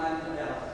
만드냐.